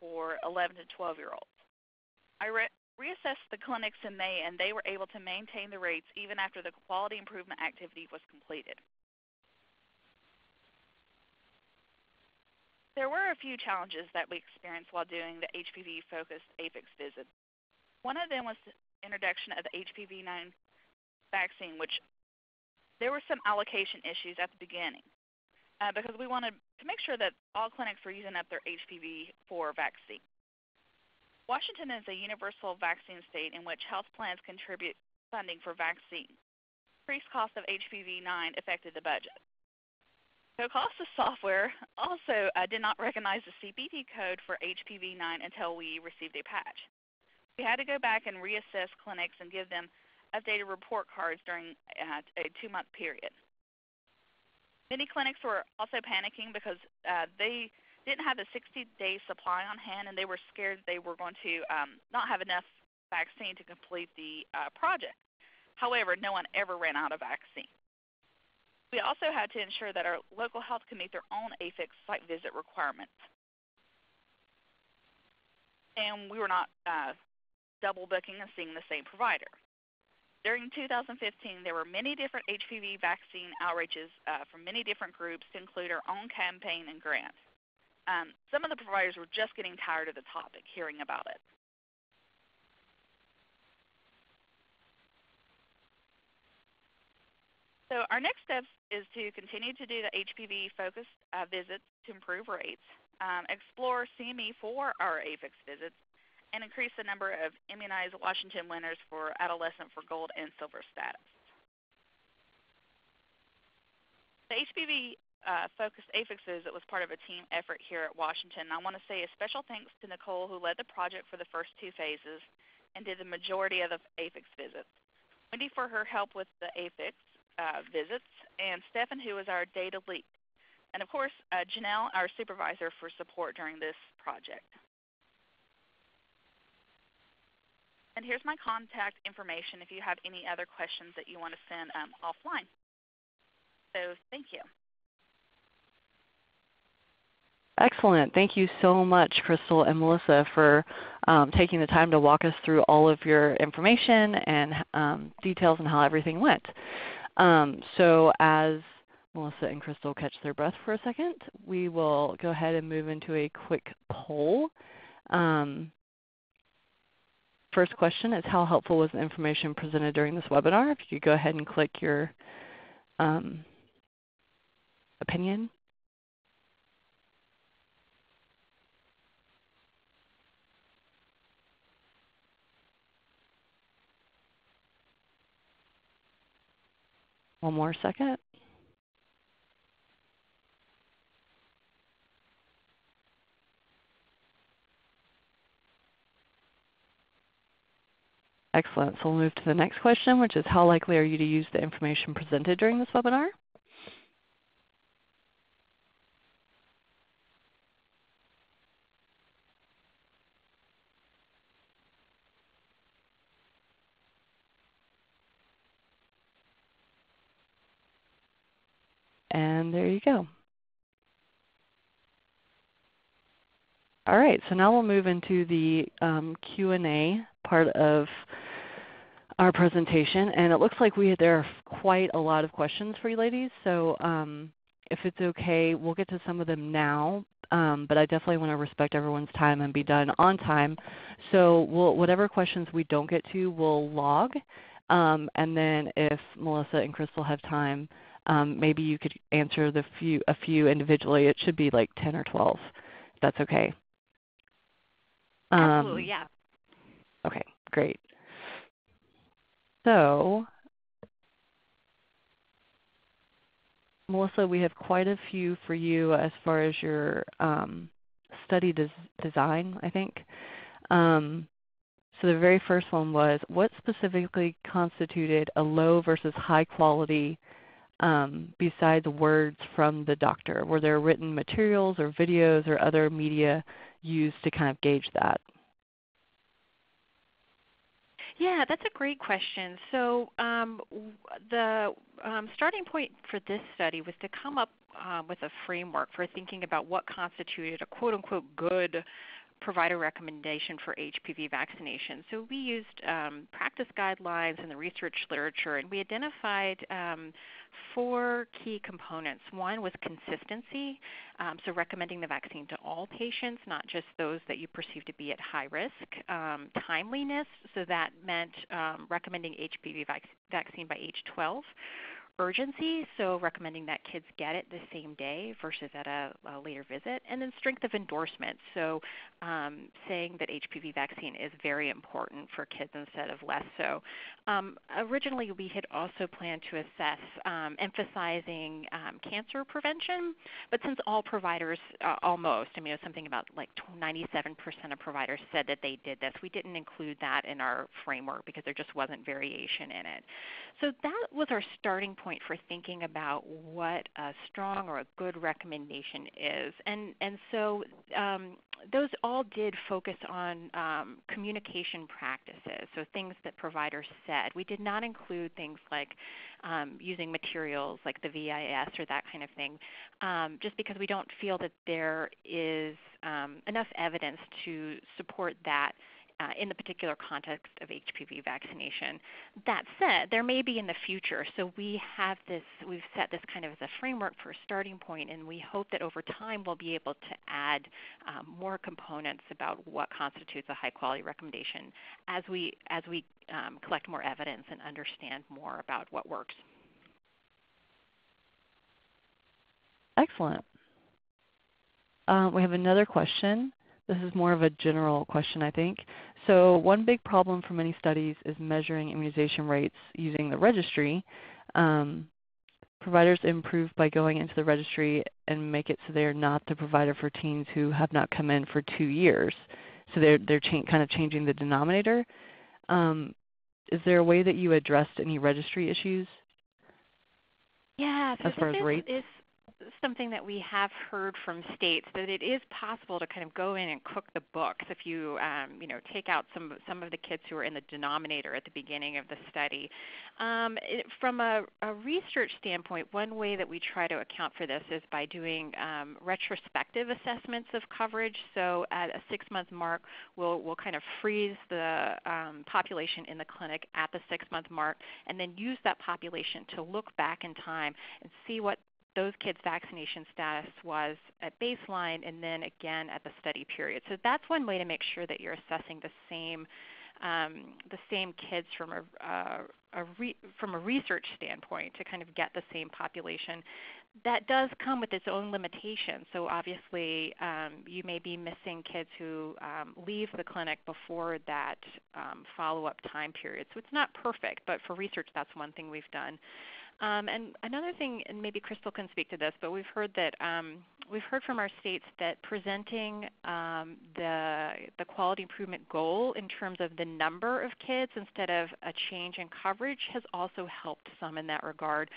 for 11 to 12 year olds. I re- reassessed the clinics in May and they were able to maintain the rates even after the quality improvement activity was completed. There were a few challenges that we experienced while doing the HPV focused AFIX visit. One of them was the introduction of the HPV 9 vaccine, which there were some allocation issues at the beginning uh, because we wanted to make sure that all clinics were using up their HPV 4 vaccine. Washington is a universal vaccine state in which health plans contribute funding for vaccine. Increased cost of HPV 9 affected the budget. CoCASA software also uh, did not recognize the CPT code for HPV 9 until we received a patch. We had to go back and reassess clinics and give them updated report cards during uh, a two month period. Many clinics were also panicking because uh, they didn't have a 60 day supply on hand and they were scared they were going to um, not have enough vaccine to complete the uh, project. However, no one ever ran out of vaccine. We also had to ensure that our local health can meet their own AFIX site visit requirements. And we were not uh, double booking and seeing the same provider. During 2015, there were many different HPV vaccine outreaches uh, from many different groups to include our own campaign and grant. Um, some of the providers were just getting tired of the topic, hearing about it. So our next steps is to continue to do the HPV-focused uh, visits to improve rates, um, explore CME for our AFIX visits, and increase the number of immunized Washington winners for adolescent for gold and silver status. The HPV uh, focused AFIX visit was part of a team effort here at Washington. I want to say a special thanks to Nicole who led the project for the first two phases and did the majority of the AFIX visits. Wendy for her help with the AFIX, uh, visits, and Stefan, who is our data lead. And of course, uh, Janelle, our supervisor for support during this project. And here's my contact information if you have any other questions that you want to send um, offline. So thank you. Excellent. Thank you so much, Chrystal and Melissa, for um, taking the time to walk us through all of your information and um, details on how everything went. Um, so as Melissa and Chrystal catch their breath for a second, we will go ahead and move into a quick poll. Um, first question is how helpful was the information presented during this webinar? If you could go ahead and click your um, opinion. One more second. Excellent. So we'll move to the next question, which is how likely are you to use the information presented during this webinar? And there you go. All right, so now we'll move into the um, Q&A part of our presentation. And it looks like we there are quite a lot of questions for you ladies. So um, if it's okay, we'll get to some of them now. Um, but I definitely want to respect everyone's time and be done on time. So we'll, whatever questions we don't get to, we'll log. Um, and then if Melissa and Chrystal have time, um, maybe you could answer the few, a few individually. It should be like 10 or 12, if that's okay. Absolutely, um, yeah. Okay, great. So, Melissa, we have quite a few for you as far as your um, study des design, I think. Um, so the very first one was, what specifically constituted a low versus high quality um, besides words from the doctor? Were there written materials or videos or other media used to kind of gauge that? Yeah, that's a great question. So um, the um, starting point for this study was to come up uh, with a framework for thinking about what constituted a quote unquote good provider recommendation for HPV vaccination. So we used um, practice guidelines and the research literature, and we identified um, four key components. One was consistency, um, so recommending the vaccine to all patients, not just those that you perceive to be at high risk. Um, timeliness, so that meant um, recommending HPV vac- vaccine by age 12 urgency, so recommending that kids get it the same day versus at a, a later visit, and then strength of endorsement, so um, saying that HPV vaccine is very important for kids instead of less so. Um, originally, we had also planned to assess um, emphasizing um, cancer prevention, but since all providers, uh, almost, I mean, it was something about like 97% of providers said that they did this, we didn't include that in our framework because there just wasn't variation in it. So that was our starting point for thinking about what a strong or a good recommendation is. And, and so um, those all did focus on um, communication practices, so things that providers said. We did not include things like um, using materials like the VIS or that kind of thing, um, just because we don't feel that there is um, enough evidence to support that uh, in the particular context of HPV vaccination. That said, there may be in the future. So we have this, we've set this kind of as a framework for a starting point, and we hope that over time we'll be able to add um, more components about what constitutes a high quality recommendation as we as we um, collect more evidence and understand more about what works. Excellent. Uh, we have another question. This is more of a general question, I think. So one big problem for many studies is measuring immunization rates using the registry. Um, providers improve by going into the registry and make it so they are not the provider for teens who have not come in for two years. So they're, they're kind of changing the denominator. Um, is there a way that you addressed any registry issues? Yeah, as far as rates? Is something that we have heard from states that it is possible to kind of go in and cook the books if you um, you know take out some some of the kids who are in the denominator at the beginning of the study. Um, it, from a, a, research standpoint, one way that we try to account for this is by doing um, retrospective assessments of coverage. So at a six month mark, we'll we'll kind of freeze the um, population in the clinic at the six month mark, and then use that population to look back in time and see what those kids' vaccination status was at baseline and then again at the study period. So that's one way to make sure that you're assessing the same um, the same kids from a, uh, a re- from a research standpoint to kind of get the same population. That does come with its own limitations. So obviously, um, you may be missing kids who um, leave the clinic before that um, follow-up time period. So it's not perfect, but for research, that's one thing we've done. Um, and another thing, and maybe Chrystal can speak to this, but we've heard that um, we've heard from our states that presenting um, the the quality improvement goal in terms of the number of kids instead of a change in coverage has also helped some in that regard.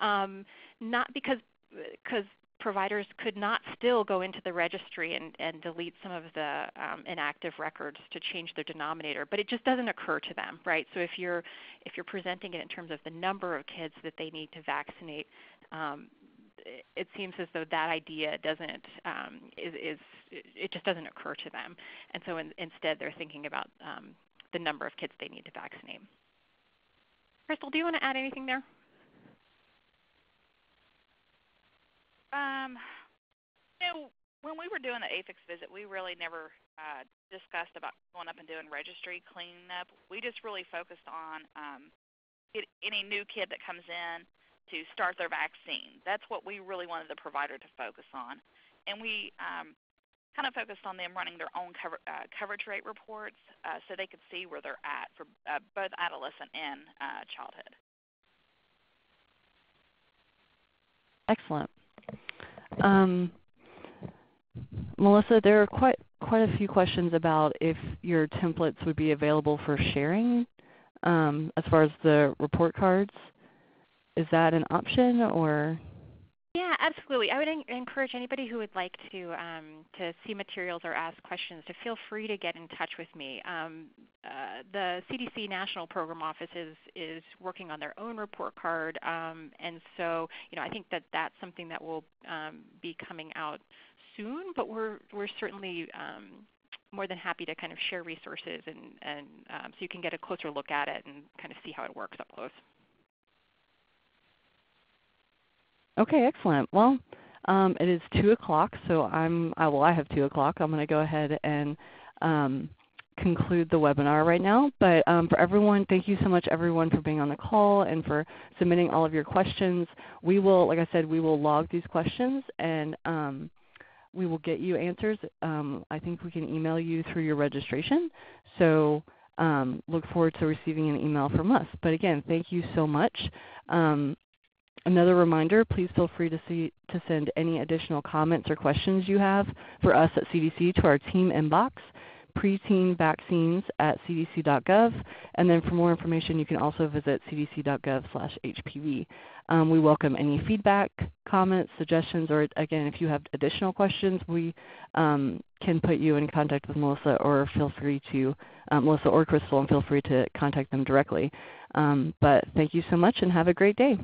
Um, not because because providers could not still go into the registry and, and delete some of the um, inactive records to change their denominator, but it just doesn't occur to them, right? So if you're if you're presenting it in terms of the number of kids that they need to vaccinate, um, it seems as though that idea doesn't um, is, is, it just doesn't occur to them, and so in, instead they're thinking about um, the number of kids they need to vaccinate. Chrystal, do you want to add anything there? Um, you know, when we were doing the AFIX visit, we really never uh, discussed about going up and doing registry cleanup. We just really focused on um, it, any new kid that comes in to start their vaccine. That's what we really wanted the provider to focus on. And we um, kind of focused on them running their own cover, uh, coverage rate reports uh, so they could see where they're at for uh, both adolescent and uh, childhood. Excellent. Um, Melissa, there are quite quite a few questions about if your templates would be available for sharing um, as far as the report cards. Is that an option or? Yeah, absolutely. I would en- encourage anybody who would like to um, to see materials or ask questions to feel free to get in touch with me. Um, uh, the CDC National Program Office is is working on their own report card, um, and so you know I think that that's something that will um, be coming out soon. But we're we're certainly um, more than happy to kind of share resources and and um, so you can get a closer look at it and kind of see how it works up close. Okay, excellent. Well, um, it is two o'clock, so I'm I, well I have two o'clock. I'm going to go ahead and um, conclude the webinar right now. But um, for everyone, thank you so much everyone for being on the call and for submitting all of your questions. We will, like I said, we will log these questions and um, we will get you answers. Um, I think we can email you through your registration. So um, look forward to receiving an email from us. But again, thank you so much. Another reminder, please feel free to, see, to send any additional comments or questions you have for us at CDC to our team inbox, preteen vaccines at cdc.gov. And then for more information, you can also visit cdc.gov slash HPV. Um, we welcome any feedback, comments, suggestions, or again, if you have additional questions, we um, can put you in contact with Melissa or feel free to, um, Melissa or Chrystal, and feel free to contact them directly. Um, but thank you so much and have a great day.